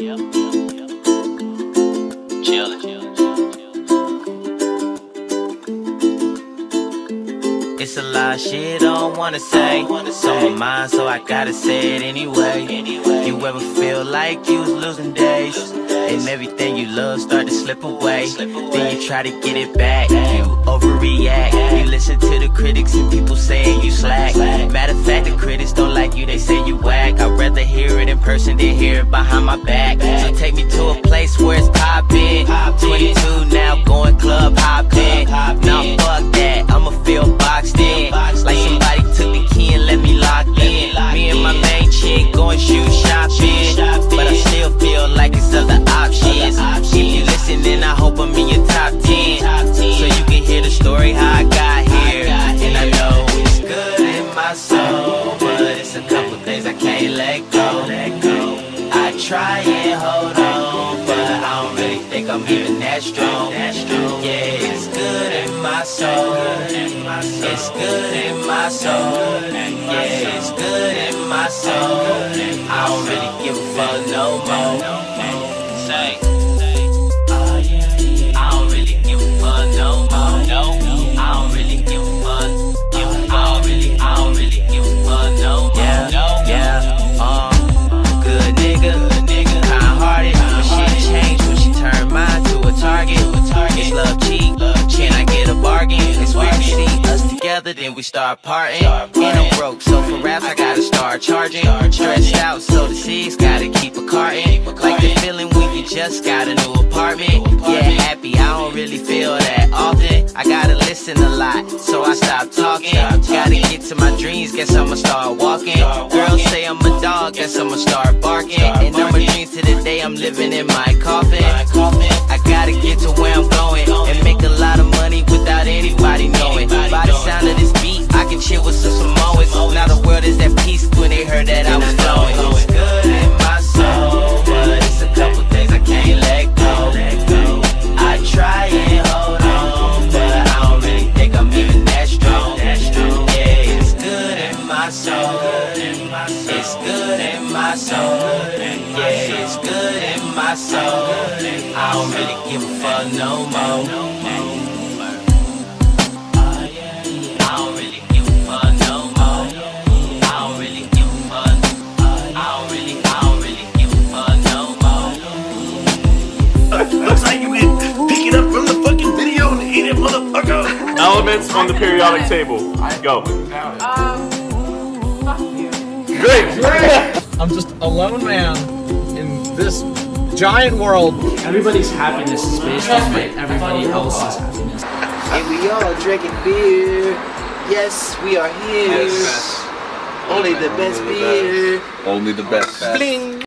It's a lot of shit I don't wanna say. It's on my mind, so I gotta say it anyway. You ever feel like you was losing days? And everything you love start to slip away. Then you try to get it back. You overreact. You listen to the critics and people saying you slack. Matter of fact, the critics don't like you, they say you whack. Person than hear it behind my back. So take me to a place where it's poppin'. 22 now, try and hold on, but I don't really think I'm even that strong. Yeah, it's good in my soul. It's good in my soul. Yeah, it's good in my soul. I don't really give a fuck no more. Together, then we start parting. And I'm broke, so for raps I gotta start charging. Stressed out, so the C's gotta keep a carton. Like the feeling when you just got a new apartment. Yeah, happy, I don't really feel that often. I gotta listen a lot, so I stop talking. Gotta get to my dreams, guess I'ma start walking. Girls say I'm a dog, guess I'ma start barking. And I'ma dream to the day I'm living in my coffin. It's good in my soul. Yeah, it's good in my soul. I don't really give a fuck no more. I don't really give a fuck no more. I don't really give a fuck. I don't really, I don't really give a fuck no more. Looks like you can pick up from the fucking video and eat it. Elements on the periodic table. Go. Um, fuck you. Great. I'm just a lone man in this giant world. Everybody's happiness is based on everybody else's happiness. And we all drinking beer. Yes, we are here. Only the best beer. Only the best. Bling.